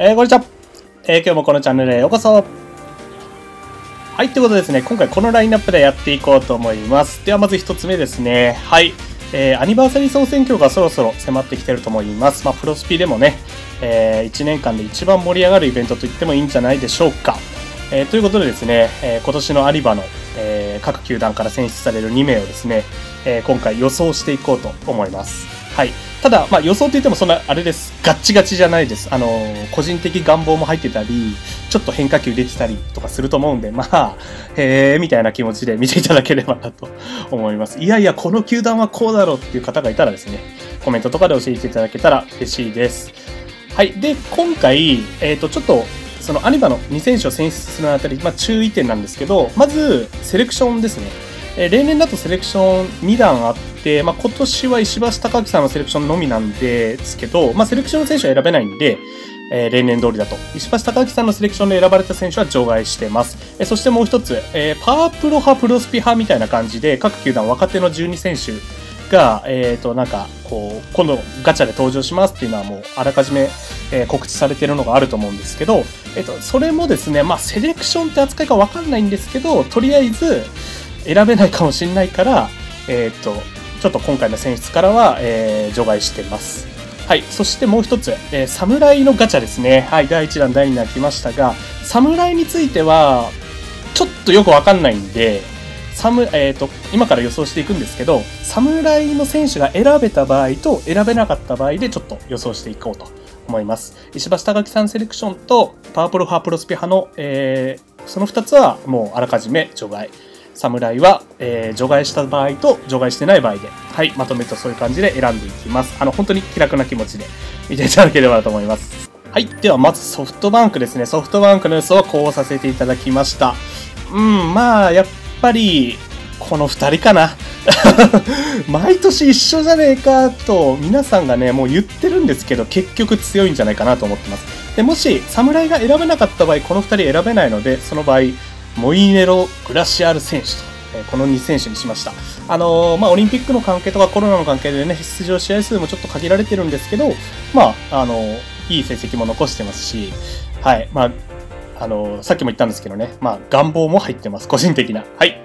えー、こんにちは。えー、今日もこのチャンネルへようこそ。はい、ということですね、今回このラインナップでやっていこうと思います。ではまず一つ目ですね。はい。えー、アニバーサリー総選挙がそろそろ迫ってきてると思います。まあ、プロスピでもね、え、1年間で一番盛り上がるイベントと言ってもいいんじゃないでしょうか。え、ということでですね、え、今年のアリバの、え、各球団から選出される2名をですね、え、今回予想していこうと思います。はい。ただ、まあ予想って言ってもそんな、あれです。ガッチガチじゃないです。あの、個人的願望も入ってたり、ちょっと変化球出てたりとかすると思うんで、まあ、へえ、みたいな気持ちで見ていただければなと思います。いやいや、この球団はこうだろうっていう方がいたらですね、コメントとかで教えていただけたら嬉しいです。はい。で、今回、えっ、ー、と、ちょっと、そのアニバの2選手を選出するあたり、まあ注意点なんですけど、まず、セレクションですね。え例年だとセレクション2段あって、まあ、今年は石橋貴樹さんのセレクションのみなんですけど、まあ、セレクションの選手は選べないんで、えー、例年通りだと。石橋貴樹さんのセレクションで選ばれた選手は除外してます。えー、そしてもう一つ、えー、パワープロ派、プロスピ派みたいな感じで、各球団若手の12選手が、えっ、と、なんか、こう、今度ガチャで登場しますっていうのはもう、あらかじめ、え、告知されてるのがあると思うんですけど、えっ、と、それもですね、まあ、セレクションって扱いがわかんないんですけど、とりあえず、選べないかもしれないから、えっ、ー、と、ちょっと今回の選出からは、えー、除外してます。はい。そしてもう一つ、えー、侍のガチャですね。はい。第1弾、第2弾来ましたが、侍については、ちょっとよくわかんないんで、サム、えっ、ー、と、今から予想していくんですけど、侍の選手が選べた場合と選べなかった場合でちょっと予想していこうと思います。石橋貴樹さんセレクションとパワープロ派プロスピ派の、えー、その2つはもうあらかじめ除外。侍は、えー、除外した場合と除外してない場合で、はい、まとめとそういう感じで選んでいきます。あの、本当に気楽な気持ちで見ていただければと思います。はい。では、まずソフトバンクですね。ソフトバンクの予想はこうさせていただきました。うん、まあ、やっぱり、この2人かな。毎年一緒じゃねえかと皆さんがね、もう言ってるんですけど、結局強いんじゃないかなと思ってます。で、もし、侍が選べなかった場合、この2人選べないので、その場合、モイネロ・グラシアル選手と、えこの2選手にしました。あのー、まあ、オリンピックの関係とかコロナの関係でね、出場試合数もちょっと限られてるんですけど、まあ、あのー、いい成績も残してますし、はい、まあ、あのー、さっきも言ったんですけどね、まあ、願望も入ってます、個人的な。はい。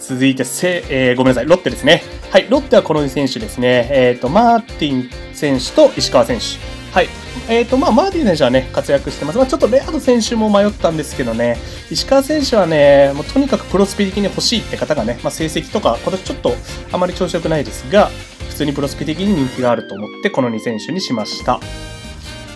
続いて、せ、えー、ごめんなさい、ロッテですね。はい、ロッテはこの2選手ですね。えっ、と、マーティン選手と石川選手。はい。えっ、ー、と、まあ、マーティン選手はね、活躍してます。まあ、ちょっとレアード選手も迷ったんですけどね、石川選手はね、もうとにかくプロスピ的に欲しいって方がね、まあ、成績とか、今年ちょっとあまり調子良くないですが、普通にプロスピ的に人気があると思って、この2選手にしました。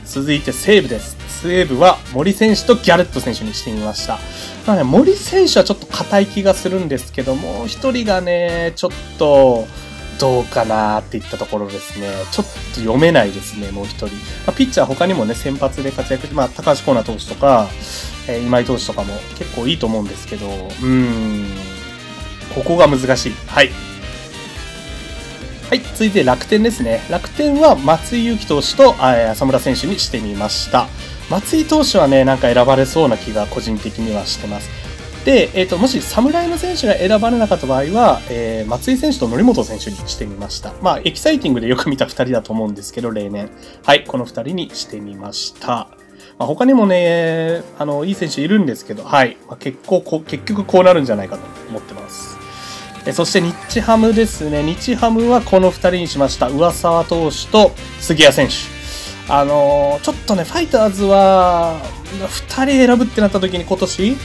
続いて西武です。西武は森選手とギャレット選手にしてみました。まあね、森選手はちょっと硬い気がするんですけども、一人がね、ちょっと、どうかなっていったところですね。ちょっと読めないですね、もう一人。まあ、ピッチャー他にもね、先発で活躍して、まあ、高橋光成投手とか、えー、今井投手とかも結構いいと思うんですけど、うーん、ここが難しい。はい。はい、続いて楽天ですね。楽天は松井裕樹投手と浅村選手にしてみました。松井投手はね、なんか選ばれそうな気が個人的にはしてます。で、え、ー、と、もし侍の選手が選ばれなかった場合は、えー、松井選手と則本選手にしてみました。まあ、エキサイティングでよく見た2人だと思うんですけど、例年。はい、この2人にしてみました。まあ、他にもね、あの、いい選手いるんですけど、はい。まあ、結構こ、結局こうなるんじゃないかと思ってます。えそして日ハムですね。日ハムはこの2人にしました。上沢投手と杉谷選手。あのー、ちょっとね、ファイターズは、2人選ぶってなった時に今年、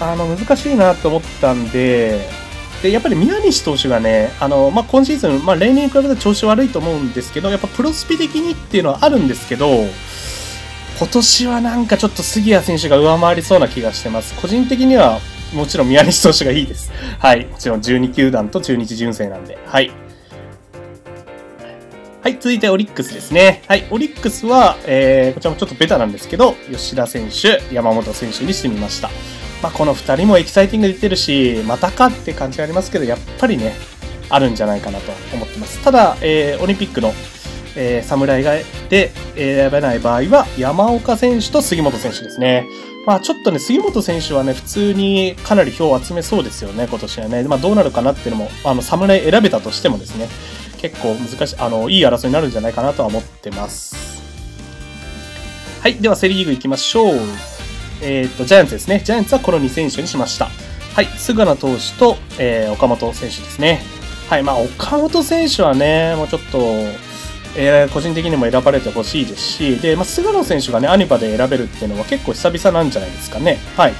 あの、難しいなと思ったんで、で、やっぱり宮西投手がね、あの、まあ、今シーズン、まあ、例年に比べて調子悪いと思うんですけど、やっぱプロスピ的にっていうのはあるんですけど、今年はなんかちょっと杉谷選手が上回りそうな気がしてます。個人的には、もちろん宮西投手がいいです。はい。もちろん12球団と中日純正なんで。はい。はい、続いてオリックスですね。はい、オリックスは、えー、こちらもちょっとベタなんですけど、吉田選手、山本選手にしてみました。まあ、この2人もエキサイティング出てるし、またかって感じがありますけど、やっぱりね、あるんじゃないかなと思ってます。ただ、えー、オリンピックの、えー、侍がで選べない場合は、山岡選手と杉本選手ですね。まあちょっとね、杉本選手はね、普通にかなり票を集めそうですよね、今年はね。まあどうなるかなっていうのも、あの、侍選べたとしてもですね、結構難しい、あの、いい争いになるんじゃないかなとは思ってます。はい、ではセリーグ行きましょう。えっ、と、ジャイアンツですね。ジャイアンツはこの2選手にしました。はい、菅野投手と、えー、岡本選手ですね。はい、まあ、岡本選手はね、もうちょっと、えー、個人的にも選ばれてほしいですし、で、まあ、菅野選手がね、アニバで選べるっていうのは結構久々なんじゃないですかね。はい。っ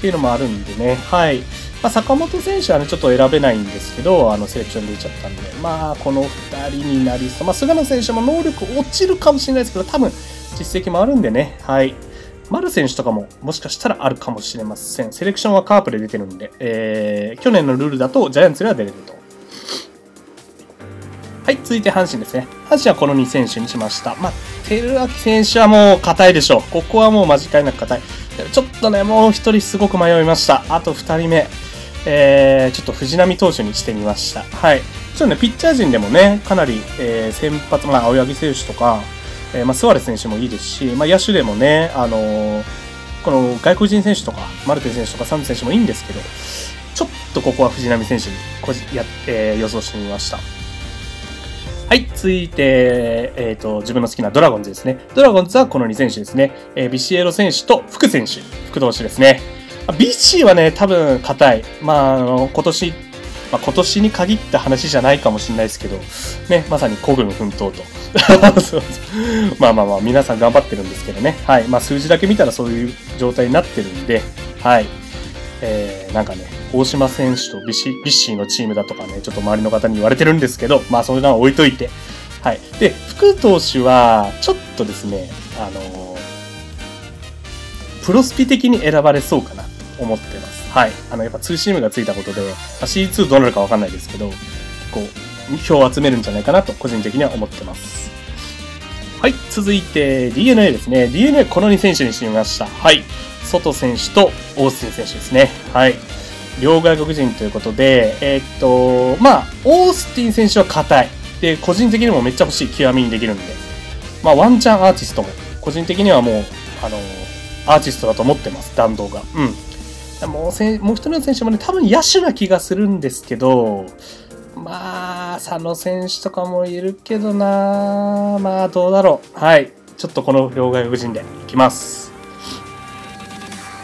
ていうのもあるんでね、はい。まあ、坂本選手はね、ちょっと選べないんですけど、あの、セレクション出ちゃったんで、まあ、この2人になりそう。まあ、菅野選手も能力落ちるかもしれないですけど、多分、実績もあるんでね、はい。丸選手とかももしかしたらあるかもしれません。セレクションはカープで出てるんで、えー、去年のルールだとジャイアンツでは出れると。はい、続いて阪神ですね。阪神はこの2選手にしました。まあ、照明選手はもう硬いでしょう。ここはもう間違いなく硬い。ちょっとね、もう1人すごく迷いました。あと2人目。えー、ちょっと藤浪投手にしてみました。はい。ちょっとね、ピッチャー陣でもね、かなり、えー、先発、まあ、青柳選手とか、えー、まあ、スワレス選手もいいですし、まあ、野手でもね、あのー、この外国人選手とか、マルテ選手とかサンズ選手もいいんですけど、ちょっとここは藤浪選手にこじや、えー、予想してみました。はい、続いて、えっ、ー、と、自分の好きなドラゴンズですね。ドラゴンズはこの2選手ですね。えー、ビシエロ選手と福選手、福同士ですね。ビッシーはね、多分硬い。まあ、あの、今年、まあ、今年に限った話じゃないかもしれないですけど、ね、まさに古軍奮闘と。まあまあまあ、皆さん頑張ってるんですけどね。はい。まあ、数字だけ見たらそういう状態になってるんで、はい。えー、なんかね、大島選手とビシビッシーのチームだとかね、ちょっと周りの方に言われてるんですけど、まあ、それは置いといて。はい。で、福投手は、ちょっとですね、あのー、プロスピ的に選ばれそうかな思ってます。はい。あの、やっぱツーシームがついたことで、C2 どうなるかわかんないですけど、こう、票を集めるんじゃないかなと、個人的には思ってます。はい。続いて、DNA ですね。DNA この2選手にしてみました。はい。外選手とオースティン選手ですね。はい。両外国人ということで、えー、っと、まあ、オースティン選手は硬い。で、個人的にもめっちゃ欲しい極みにできるんで、まあ、ワンチャンアーティストも、個人的にはもう、あの、アーティストだと思ってます、弾道が。うん。もうせ、もう一人の選手もね、多分野手な気がするんですけど、まあ、佐野選手とかもいるけどなまあ、どうだろう。はい。ちょっとこの両外国人でいきます。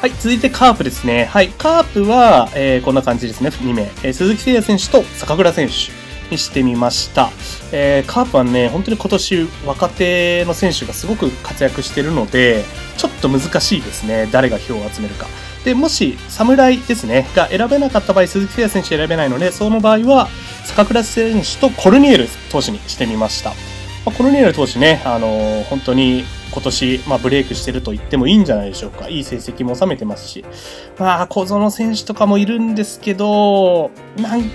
はい、続いてカープですね。はい、カープは、えー、こんな感じですね、2名。えー、鈴木誠也選手と坂倉選手にしてみました。えー、カープはね、本当に今年若手の選手がすごく活躍してるので、ちょっと難しいですね。誰が票を集めるか。で、もし、侍ですね、が選べなかった場合、鈴木誠也選手選べないので、その場合は、坂倉選手とコルニエル投手にしてみました。まあ、コルニエル投手ね、あのー、本当に今年、まあ、ブレイクしてると言ってもいいんじゃないでしょうか。いい成績も収めてますし。まあ、小園選手とかもいるんですけど、なん、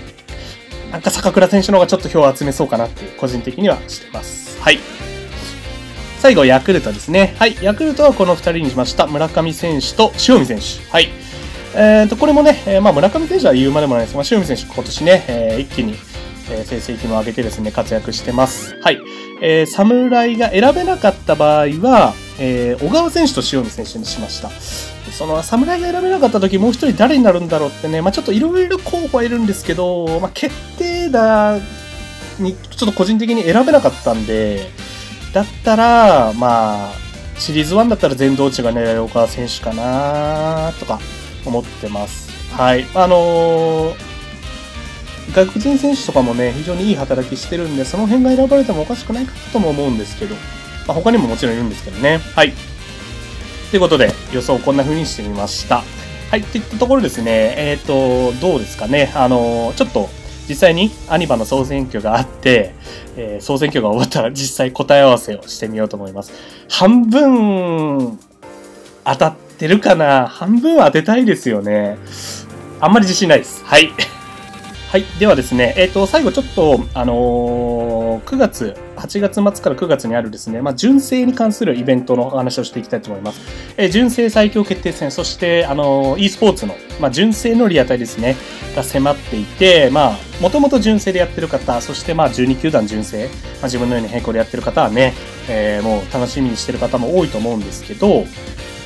なんか坂倉選手の方がちょっと票を集めそうかなっていう、個人的にはしてます。はい。最後、ヤクルトですね。はい。ヤクルトはこの2人にしました。村上選手と塩見選手。はい。えー、と、これもね、えー、まあ、村上選手は言うまでもないですが、まあ、塩見選手今年ね、えー、一気に、え成績も上げてですね、活躍してます。はい。えー、侍が選べなかった場合は、えー、小川選手と塩見選手にしました。その、侍が選べなかった時、もう一人誰になるんだろうってね、まあ、ちょっといろいろ候補はいるんですけど、まあ、決定打にちょっと個人的に選べなかったんで、だったら、まあ、シリーズ1だったら全道地が狙える小川選手かなとか思ってます。はい。あのー、外国人選手とかもね、非常にいい働きしてるんで、その辺が選ばれてもおかしくないかとも思うんですけど、まあ、他にももちろんいるんですけどね。はい。ということで、予想をこんな風にしてみました。はい、といったところですね、えっ、ー、と、どうですかね。あのー、ちょっと、実際にアニバの総選挙があって、えー、総選挙が終わったら実際答え合わせをしてみようと思います。半分当たってるかな？半分当てたいですよね。あんまり自信ないです。はい。はい。ではですね、えっ、ー、と、最後ちょっと、あのー、9月、8月末から9月にあるですね、まあ、純正に関するイベントのお話をしていきたいと思います。えー、純正最強決定戦、そして、あの e スポーツの、まあ、純正のリアタイですね、が迫っていて、まあ、もともと純正でやってる方、そして、まあ、12球団純正、まあ、自分のように並行でやってる方はね、えー、もう楽しみにしてる方も多いと思うんですけど、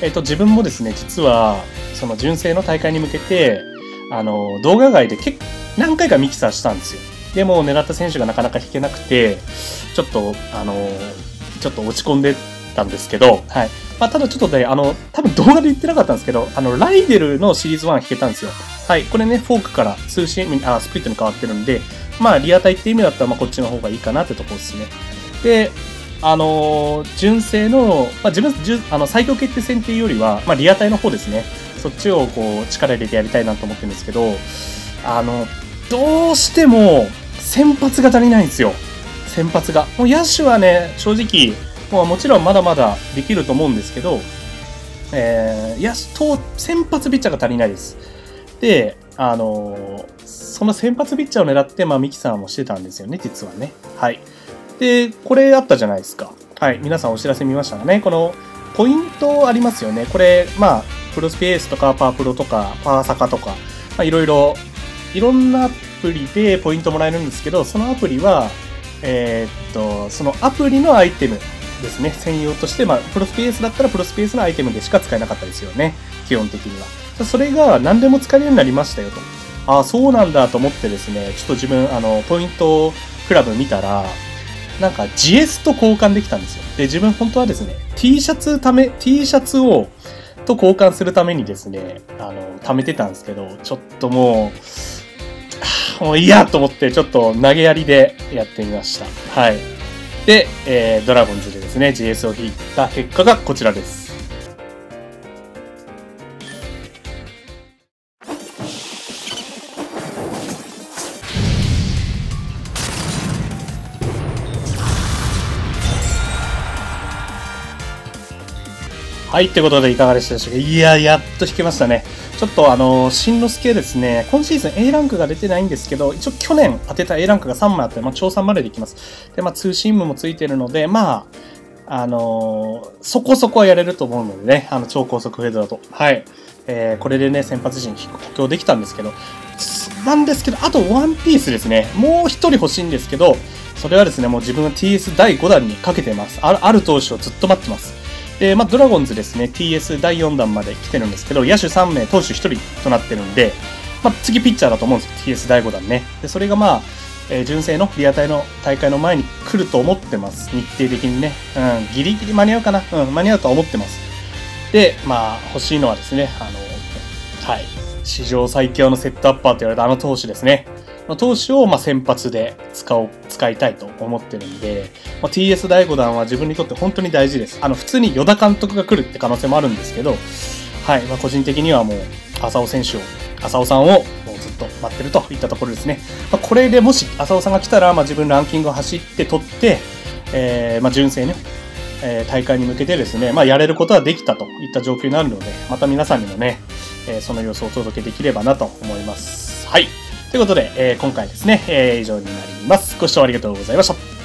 えっ、と、自分もですね、実は、その純正の大会に向けて、あの、動画外で結構、何回かミキサーしたんですよ。でも狙った選手がなかなか引けなくて、ちょっと、あの、ちょっと落ち込んでたんですけど、はい。まあ、ただちょっとね、あの、多分動画で言ってなかったんですけど、あの、ライデルのシリーズ1弾けたんですよ。はい。これね、フォークから通信、あ、スプリットに変わってるんで、まあ、リアタイって意味だったら、まあ、こっちの方がいいかなってとこですね。で、あのー、純正の、まあ、自分、あの、最強決定戦っていうよりは、まあ、リアタイの方ですね。そっちをこう、力入れてやりたいなと思ってるんですけど、あの、どうしても、先発が足りないんですよ。先発が。もう野手はね、正直、もうもちろんまだまだできると思うんですけど、えー、野手と、先発ピッチャーが足りないです。で、あのー、その先発ピッチャーを狙って、まあ、ミキさんもしてたんですよね、実はね。はい。で、これあったじゃないですか。はい。皆さんお知らせ見ましたかね。この、ポイントありますよね。これ、まあ、プロスペースとか、パワープロとか、パワーサカとか、まあ、いろいろ、いろんなアプリでポイントもらえるんですけど、そのアプリは、えー、っと、そのアプリのアイテムですね、専用として、まあ、プロスペースだったらプロスペースのアイテムでしか使えなかったですよね。基本的には。それが何でも使えるようになりましたよと。ああ、そうなんだと思ってですね、ちょっと自分、あの、ポイントクラブ見たら、なんか GS と交換できたんですよ。で、自分本当はですね、T シャツため、T シャツを、と交換するためにですね、あの、貯めてたんですけど、ちょっともう、もういいやと思って、ちょっと投げやりでやってみました。はい。で、えー、ドラゴンズでですね、GS を引いた結果がこちらです。はい、ってことでいかがでしたでしょうか？いや、やっと引けましたね。ちょっとあの、新之助ですね、今シーズン A ランクが出てないんですけど、一応去年当てた A ランクが3枚あって、まあ、調査までできます。で、まあ、通信部もついてるので、まあ、あのー、そこそこはやれると思うのでね、あの、超高速フェードだと。はい。えー、これでね、先発陣補強できたんですけど、なんですけど、あとワンピースですね。もう一人欲しいんですけど、それはですね、もう自分の TS 第5弾にかけてます。あるある投手をずっと待ってます。で、まあ、ドラゴンズですね、TS 第4弾まで来てるんですけど、野手3名、投手1人となってるんで、まあ、次ピッチャーだと思うんですよ、TS 第5弾ね。で、それがまあ、えー、純正のリアタイの大会の前に来ると思ってます。日程的にね。うん、ギリギリ間に合うかな。うん、間に合うと思ってます。で、まあ、欲しいのはですね、あの、はい、史上最強のセットアッパーと言われたあの投手ですね。の投手をま先発で使おう、使いたいと思ってるんで、まあ、TS 第5弾は自分にとって本当に大事です。あの、普通に与田監督が来るって可能性もあるんですけど、はい、まあ、個人的にはもう、浅尾選手を、浅尾さんをもうずっと待ってるといったところですね。まあ、これでもし浅尾さんが来たら、まあ、自分ランキングを走って取って、えー、まあ、純正ね、えー、大会に向けてですね、まあ、やれることはできたといった状況になるので、また皆さんにもね、えー、その様子をお届けできればなと思います。はい。ということで、えー、今回ですね、えー、以上になります。ご視聴ありがとうございました。